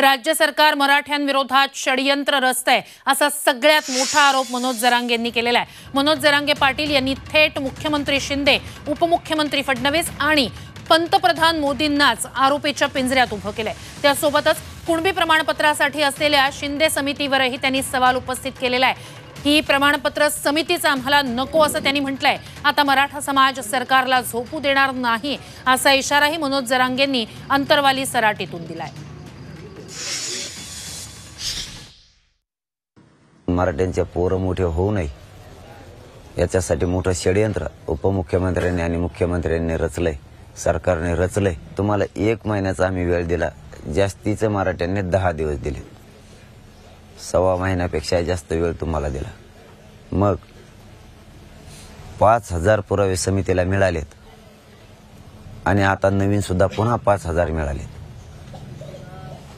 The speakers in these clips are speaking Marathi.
राज्य सरकार मराठ्यांविरोधात षडयंत्र रचतंय असा सगळ्यात मोठा आरोप मनोज जरांगे यांनी केलेला आहे. मनोज जरांगे पाटील यांनी थेट मुख्यमंत्री शिंदे उपमुख्यमंत्री फडणवीस आणि पंतप्रधान मोदींनाच आरोपीच्या पिंजऱ्यात उभं केलंय. त्यासोबतच कुणबी प्रमाणपत्रासाठी असलेल्या शिंदे समितीवरही त्यांनी सवाल उपस्थित केलेला आहे. ही प्रमाणपत्र समितीचं आम्हाला नको असं त्यांनी म्हटलंय. आता मराठा समाज सरकारला झोपू देणार नाही असा इशाराही मनोज जरांगेंनी अंतरवाली सराटीतून दिलाय. मराठ्यांचे पोरं मोठे होऊ नये. याच्यासाठी मोठं षडयंत्र उपमुख्यमंत्र्यांनी आणि मुख्यमंत्र्यांनी रचलंय. सरकारने रचलंय. तुम्हाला एक महिन्याचा आम्ही वेळ दिला. जास्तीचं मराठ्यांनी दहा दिवस दिले. सव्वा महिन्यापेक्षा जास्त वेळ तुम्हाला दिला. मग पाच हजार पुरावे समितीला मिळालेत. आणि आता नवीन सुद्धा पुन्हा पाच हजार मिळालेत.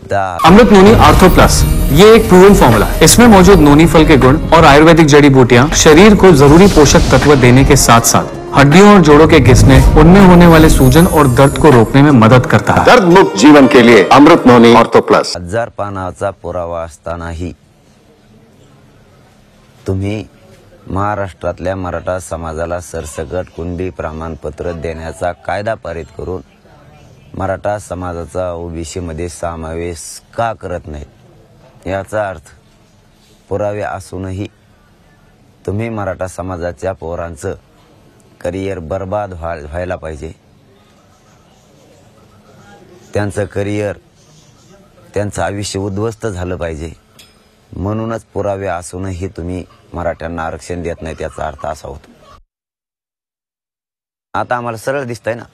अमृत नोनी आर्थो प्लस ये एक प्रूवन फॉर्मूला है। इसमें मौजूद नोनी फल के गुण और आयुर्वेदिक जड़ी बूटियाँ शरीर को ज़रूरी पोषक तत्व देने के साथ साथ हड्डियों और जोड़ों के घिसने उनमें होने वाले सूजन और दर्द को रोकने में मदद करता है। दर्द मुक्त जीवन के लिए अमृत नोनी ऑर्थो प्लस हज़ार पानाचा पुरावा असतानाही तुम्ही महाराष्ट्रातल्या मराठा समाजाला सरसकट कुणबी प्रमाणपत्र देण्याचा कायदा पारित करून मराठा समाजाचा ओबीसीमध्ये समावेश का करत नाहीत याचा अर्थ पुरावे असूनही तुम्ही मराठा समाजाच्या पोरांचं करिअर बर्बाद व्हा- व्हायला पाहिजे. त्यांचं करिअर त्यांचं आयुष्य उद्ध्वस्त झालं पाहिजे. म्हणूनच पुरावे असूनही तुम्ही मराठ्यांना आरक्षण देत नाही त्याचा अर्थ असा होतो. आता आम्हाला सरळ दिसतंय ना?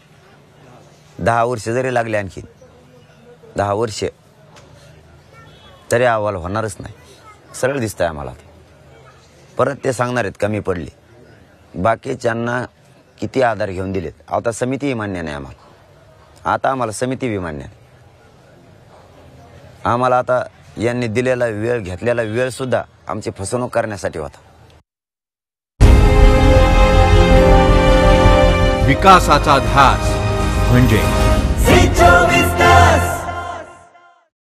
दहा वर्ष जरी लागले आणखी. दहा वर्ष. तरी अहवाल होणारच नाही. सरळ दिसतंय आम्हाला परत ते सांगणार आहेत कमी पडले. बाकीच्यांना किती आधार घेऊन दिलेत? आता समितीही मान्य नाही आम्हाला. आता आम्हाला समिती बी मान्य नाही. आम्हाला आता यांनी दिलेला वेळ घेतलेला वेळसुद्धा आमची फसवणूक करण्यासाठी होता. विकासाचा ध्यास. 100.